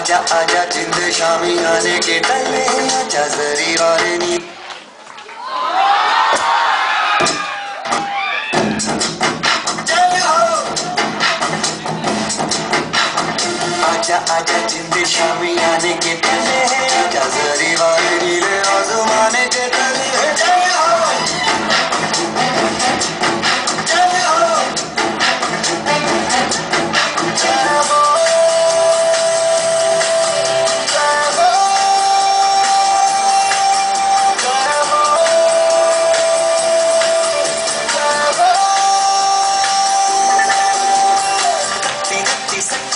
आजा आजा जिंद शामी आने के तले आजा जरी वाले नी आजा आजा जिंद शामी आने के तले आजा जरी वाले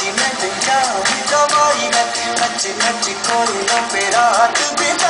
नच्ची सच्ची मैं जाऊँ जवाई है नच्ची नच्ची कोयलों पे रात बिताई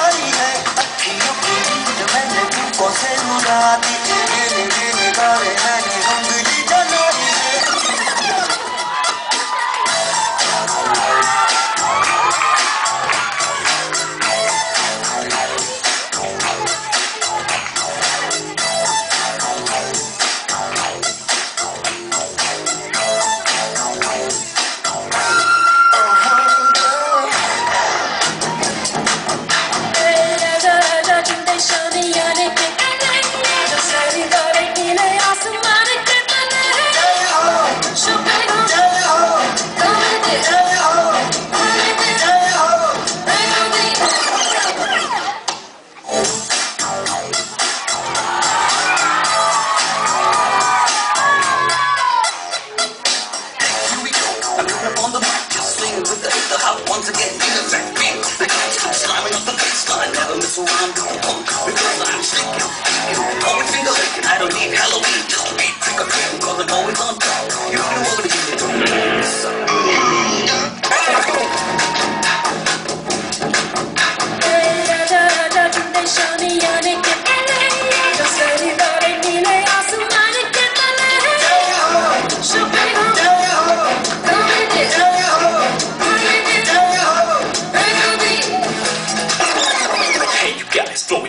Because I. I don't need Halloween.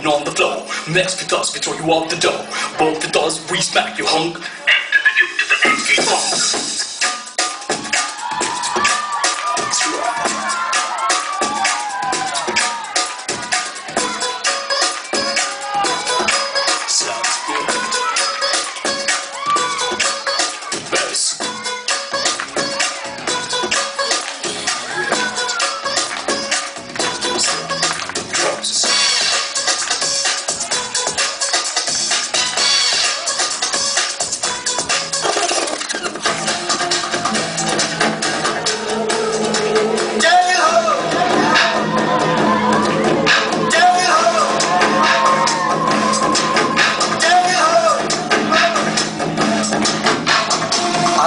Guys, on the floor. Next with us, we throw you out the door. Both with us, we smack you hunk. And you to the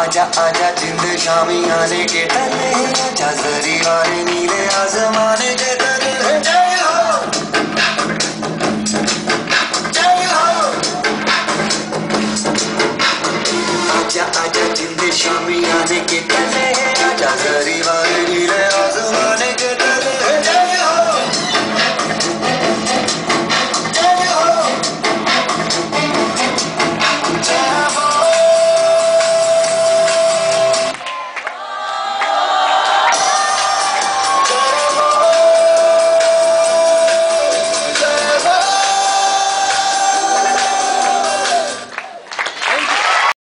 आजा आजा जिंद शामी आने के तले आजा जरी वाले नीले आजमाने के तले जय हो। जय हो। आजा आजा जिंद शामी आने के तले आजा जरी